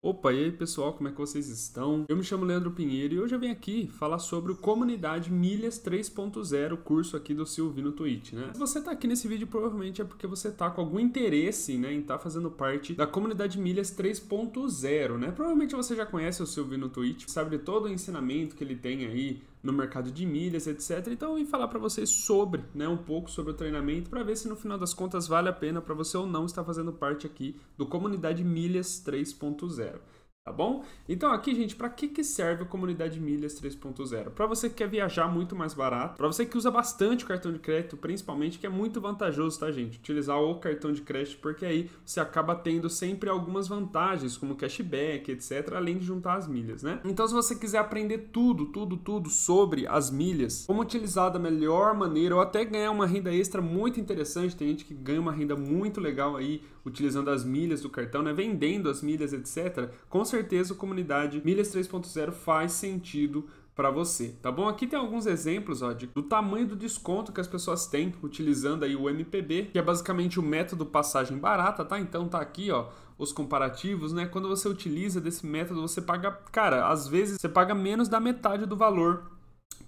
Opa, e aí pessoal, como é que vocês estão? Eu me chamo Leandro Pinheiro e hoje eu venho aqui falar sobre o Comunidade Milhas 3.0, curso aqui do Silvino Twitch, né? Se você tá aqui nesse vídeo, provavelmente é porque você tá com algum interesse, né, em estar tá fazendo parte da Comunidade Milhas 3.0, né? Provavelmente você já conhece o Silvino Twitch, sabe de todo o ensinamento que ele tem aí no mercado de milhas, etc. Então eu vim falar para vocês sobre, né, um pouco sobre o treinamento para ver se no final das contas vale a pena para você ou não estar fazendo parte aqui do Comunidade Milhas 3.0 tá bom? Então aqui, gente, para que, que serve a comunidade milhas 3.0? Para você que quer viajar muito mais barato, para você que usa bastante o cartão de crédito, principalmente, que é muito vantajoso, tá, gente? Utilizar o cartão de crédito, porque aí você acaba tendo sempre algumas vantagens, como cashback, etc, além de juntar as milhas, né? Então se você quiser aprender tudo, tudo, tudo sobre as milhas, como utilizar da melhor maneira, ou até ganhar uma renda extra muito interessante, tem gente que ganha uma renda muito legal aí, utilizando as milhas do cartão, né? Vendendo as milhas, etc, com certeza certeza comunidade Milhas 3.0 faz sentido para você, tá bom? Aqui tem alguns exemplos ó, de, do tamanho do desconto que as pessoas têm utilizando aí o MPB, que é basicamente o método passagem barata, tá? Então tá aqui, ó, os comparativos, né? Quando você utiliza desse método, você paga, cara, às vezes você paga menos da metade do valor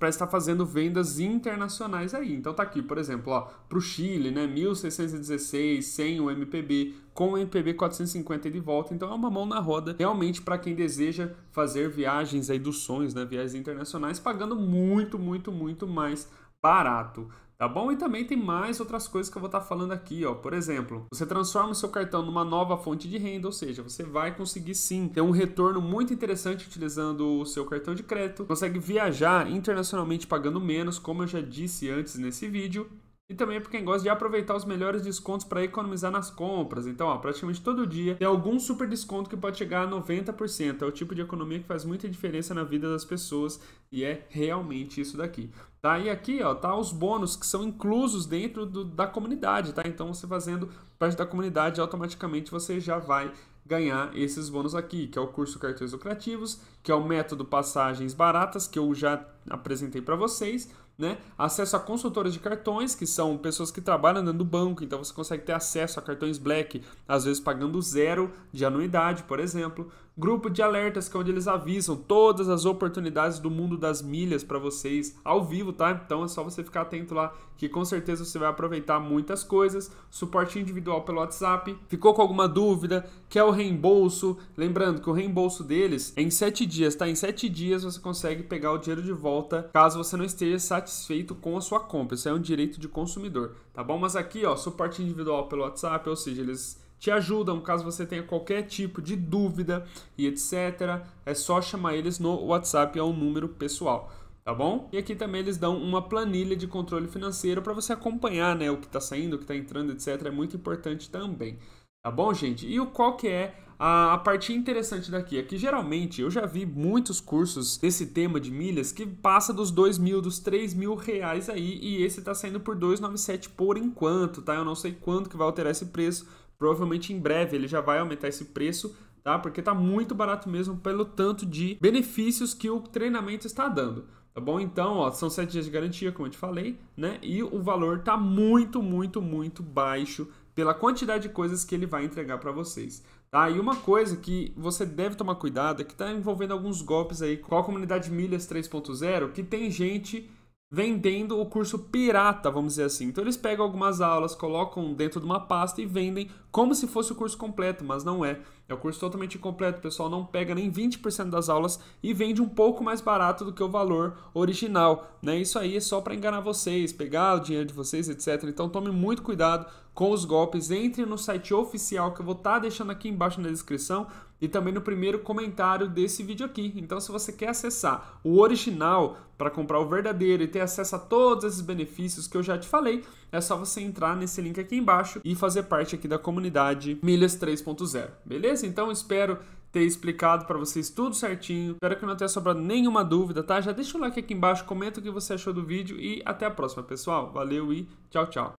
para estar fazendo vendas internacionais aí. Então tá aqui, por exemplo, para o Chile, né, 1616 sem o MPB, com o MPB 450 de volta. Então é uma mão na roda realmente para quem deseja fazer viagens aí dos sonhos, né, viagens internacionais, pagando muito, muito, muito mais barato tá bom? E também tem mais outras coisas que eu vou estar tá falando aqui, ó. Por exemplo, você transforma o seu cartão numa nova fonte de renda, ou seja, você vai conseguir sim ter um retorno muito interessante utilizando o seu cartão de crédito, consegue viajar internacionalmente pagando menos, como eu já disse antes nesse vídeo, e também é para quem gosta de aproveitar os melhores descontos para economizar nas compras. Então, ó, praticamente todo dia tem algum super desconto que pode chegar a 90%. É o tipo de economia que faz muita diferença na vida das pessoas e é realmente isso daqui. Tá? E aqui, ó, tá os bônus que são inclusos dentro do, da comunidade, tá? Então, você fazendo parte da comunidade, automaticamente você já vai ganhar esses bônus aqui, que é o curso Cartões Lucrativos, que é o método Passagens Baratas, que eu já apresentei para vocês, né? Acesso a consultores de cartões, que são pessoas que trabalham dentro do banco, então você consegue ter acesso a cartões Black, às vezes pagando zero de anuidade, por exemplo. Grupo de alertas, que é onde eles avisam todas as oportunidades do mundo das milhas para vocês ao vivo, tá? Então é só você ficar atento lá, que com certeza você vai aproveitar muitas coisas. Suporte individual pelo WhatsApp. Ficou com alguma dúvida? Quer o reembolso? Lembrando que o reembolso deles é em 7 dias, tá? Em 7 dias você consegue pegar o dinheiro de volta caso você não esteja satisfeito com a sua compra. Isso é um direito de consumidor, tá bom? Mas aqui, ó, suporte individual pelo WhatsApp, ou seja, eles te ajudam caso você tenha qualquer tipo de dúvida e etc. É só chamar eles no WhatsApp, é um número pessoal. Tá bom? E aqui também eles dão uma planilha de controle financeiro para você acompanhar né, o que está saindo, o que está entrando, etc. É muito importante também. Tá bom, gente? E o qual que é a, a parte interessante daqui? É que geralmente eu já vi muitos cursos desse tema de milhas que passa dos 2 mil, dos 3 mil reais aí, e esse está saindo por 297 por enquanto, tá? Eu não sei quando que vai alterar esse preço, Provavelmente em breve ele já vai aumentar esse preço, tá? Porque tá muito barato mesmo pelo tanto de benefícios que o treinamento está dando. Tá bom? Então, ó, são sete dias de garantia, como eu te falei, né? E o valor tá muito, muito, muito baixo pela quantidade de coisas que ele vai entregar para vocês. Tá? E uma coisa que você deve tomar cuidado é que está envolvendo alguns golpes aí com a comunidade Milhas 3.0, que tem gente vendendo o curso pirata, vamos dizer assim. Então eles pegam algumas aulas, colocam dentro de uma pasta e vendem como se fosse o curso completo, mas não é. É o curso totalmente incompleto. O pessoal não pega nem 20% das aulas e vende um pouco mais barato do que o valor original. Né? Isso aí é só para enganar vocês, pegar o dinheiro de vocês, etc. Então tome muito cuidado com os golpes. Entre no site oficial que eu vou estar tá deixando aqui embaixo na descrição e também no primeiro comentário desse vídeo aqui. Então, se você quer acessar o original para comprar o verdadeiro e ter acesso a todos esses benefícios que eu já te falei, é só você entrar nesse link aqui embaixo e fazer parte aqui da comunidade Milhas 3.0. Beleza? Então, espero ter explicado para vocês tudo certinho. Espero que não tenha sobrado nenhuma dúvida, tá? Já deixa o like aqui embaixo, comenta o que você achou do vídeo e até a próxima, pessoal. Valeu e tchau, tchau.